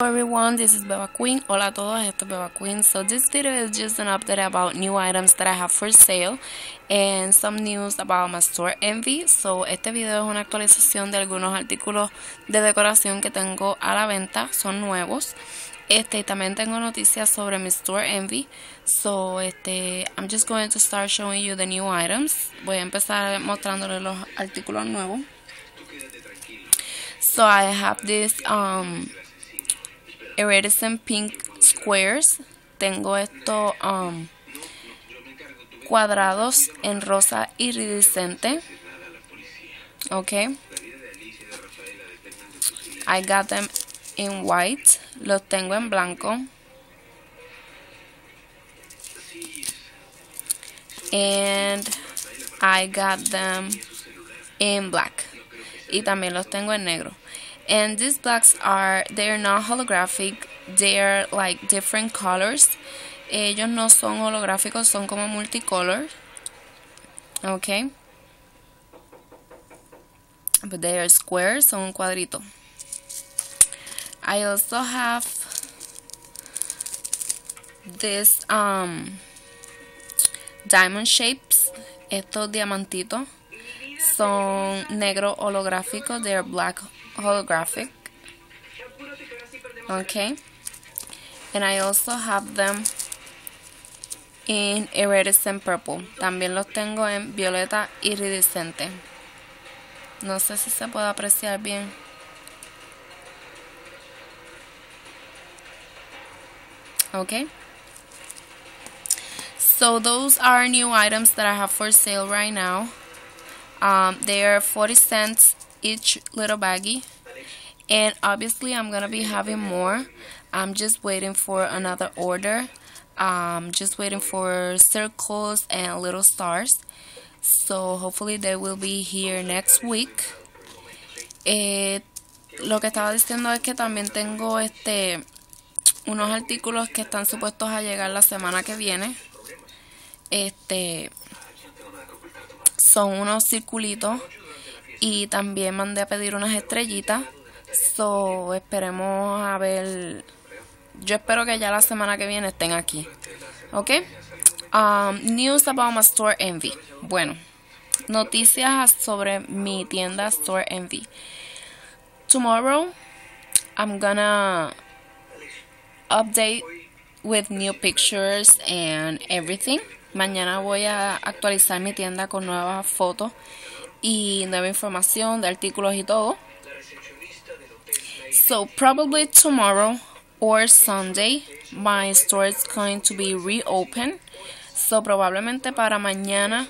Hello everyone, this is Beba Queen. Hola a todos, esto es Beba Queen. So this video is just an update about new items that I have for sale and some news about my store Envy. So este video es una actualización de algunos artículos de decoración que tengo a la venta, son nuevos. Este, también tengo noticias sobre mi store Envy. So, este, I'm just going to start showing you the new items. Voy a empezar mostrándoles los artículos nuevos. So, I have this um iridescent pink squares. Tengo estos um, cuadrados en rosa iridescente. Okay. I got them in white. Los tengo en blanco. And I got them in black. Y también los tengo en negro. And these blocks are, they're not holographic. They're like different colors. Ellos no son holográficos, son como multicolor. Okay. But they are squares, son un cuadrito. I also have this um diamond shapes, estos diamantitos son negro holográfico, they're black holographic. Okay. And I also have them in iridescent purple. También los tengo en violeta iridescente. No sé si se puede apreciar bien. Okay. So those are new items that I have for sale right now. Um, they are 40 cents each little baggie. And obviously I'm gonna be having more. I'm just waiting for another order. Um, just waiting for circles and little stars. So hopefully they will be here next week. Eh, lo que estaba diciendo es que también tengo este unos artículos que están supuestos a llegar la semana que viene. Este son unos circulitos y también mandé a pedir unas estrellitas. So, esperemos a ver. Yo espero que ya la semana que viene estén aquí. ¿Ok? Um, news about my store Envy. Bueno, noticias sobre mi tienda Store Envy. Tomorrow, I'm gonna update with new pictures and everything. Mañana voy a actualizar mi tienda con nuevas fotos y nueva información de artículos y todo. So probably tomorrow or Sunday my store is going to be reopened. So probablemente para mañana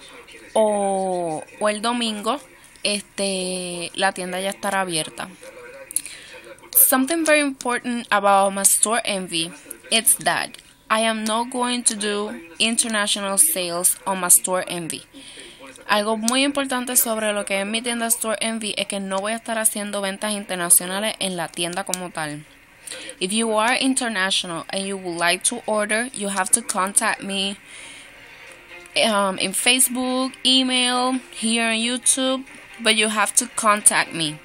o, o el domingo este la tienda ya estará abierta. Something very important about my store envy it's that I am not going to do international sales on my Storenvy. Algo muy importante sobre lo que es mi tienda Storenvy es que no voy a estar haciendo ventas internacionales en la tienda como tal. If you are international and you would like to order, you have to contact me um, in Facebook, email, here on YouTube, but you have to contact me.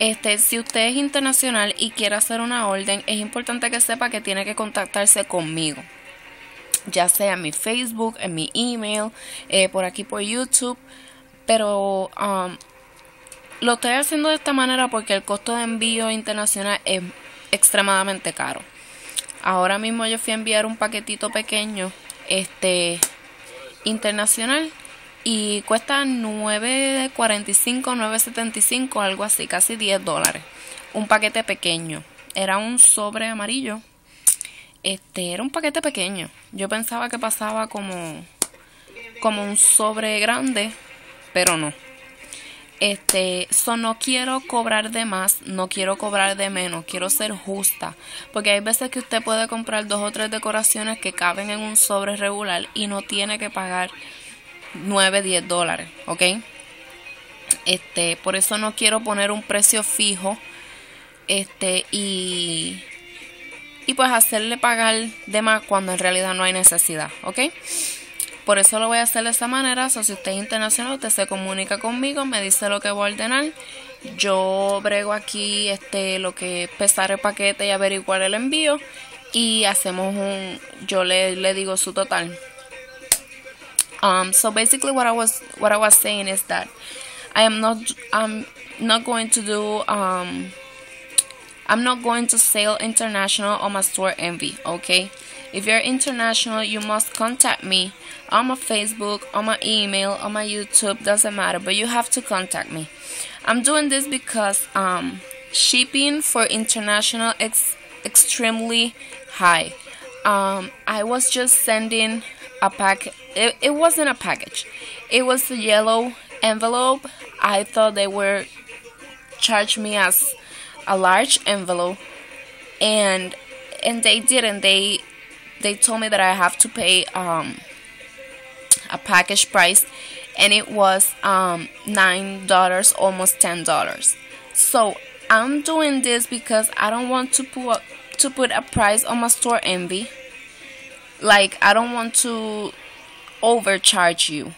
Este, si usted es internacional y quiere hacer una orden, es importante que sepa que tiene que contactarse conmigo ya sea en mi Facebook, en mi email, eh, por aquí por YouTube. Pero um, lo estoy haciendo de esta manera porque el costo de envío internacional es extremadamente caro. Ahora mismo yo fui a enviar un paquetito pequeño, este internacional, y cuesta 9.45, 9.75, algo así, casi 10 dólares. Un paquete pequeño. Era un sobre amarillo este era un paquete pequeño. Yo pensaba que pasaba como como un sobre grande, pero no. Este, so no quiero cobrar de más, no quiero cobrar de menos, quiero ser justa, porque hay veces que usted puede comprar dos o tres decoraciones que caben en un sobre regular y no tiene que pagar 9, 10 dólares, ¿ok? Este, por eso no quiero poner un precio fijo, este, y y pues hacerle pagar de más cuando en realidad no hay necesidad, ¿ok? Por eso lo voy a hacer de esta manera, o si usted es internacional, usted se comunica conmigo, me dice lo que voy a ordenar Yo brego aquí este lo que es pesar el paquete y averiguar el envío y hacemos un yo le, le digo su total. Um, so basically what I was what I was saying is that I am not I'm not going to do um I'm not going to sell international on my Storenvy, okay? If you're international, you must contact me on my Facebook, on my email, on my YouTube, doesn't matter, but you have to contact me. I'm doing this because um, shipping for international is extremely high. Um, I was just sending a pack. It, it wasn't a package. It was a yellow envelope. I thought they were charge me as a large envelope, and and they didn't. They they told me that I have to pay um, a package price, and it was um, nine dollars, almost ten dollars. So I'm doing this because I don't want to put to put a price on my Storenvy. Like I don't want to overcharge you.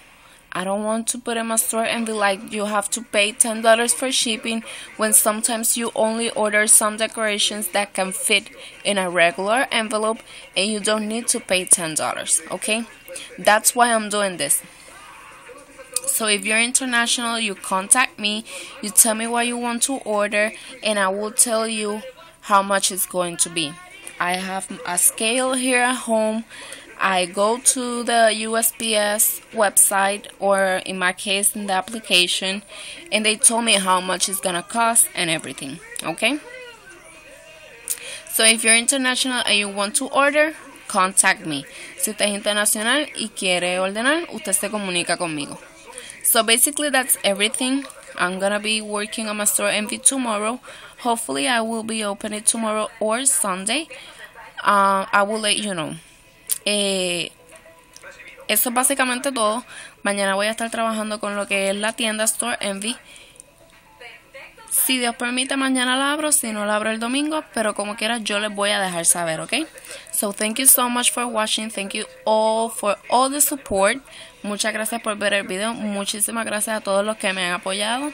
I don't want to put in my store and be like you have to pay ten dollars for shipping when sometimes you only order some decorations that can fit in a regular envelope and you don't need to pay ten dollars. Okay, that's why I'm doing this. So if you're international, you contact me, you tell me what you want to order, and I will tell you how much it's going to be. I have a scale here at home. I go to the USPS website or in my case in the application and they told me how much it's gonna cost and everything okay? So if you're international and you want to order contact me. Si usted es internacional y quiere ordenar usted se comunica conmigo. So basically that's everything. I'm gonna be working on my Storenvy tomorrow. Hopefully I will be opening tomorrow or Sunday I will let you know Eh, eso es básicamente todo. Mañana voy a estar trabajando con lo que es la tienda Store Envy. Si Dios permite, mañana la abro. Si no la abro el domingo, pero como quiera, yo les voy a dejar saber, ¿ok? So, thank you so much for watching. Thank you all for all the support. Muchas gracias por ver el video. Muchísimas gracias a todos los que me han apoyado.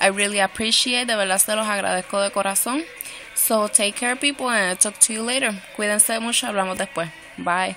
I really appreciate. De verdad se los agradezco de corazón. So, take care, people, and I'll talk to you later. Cuídense mucho. Hablamos después. Bye.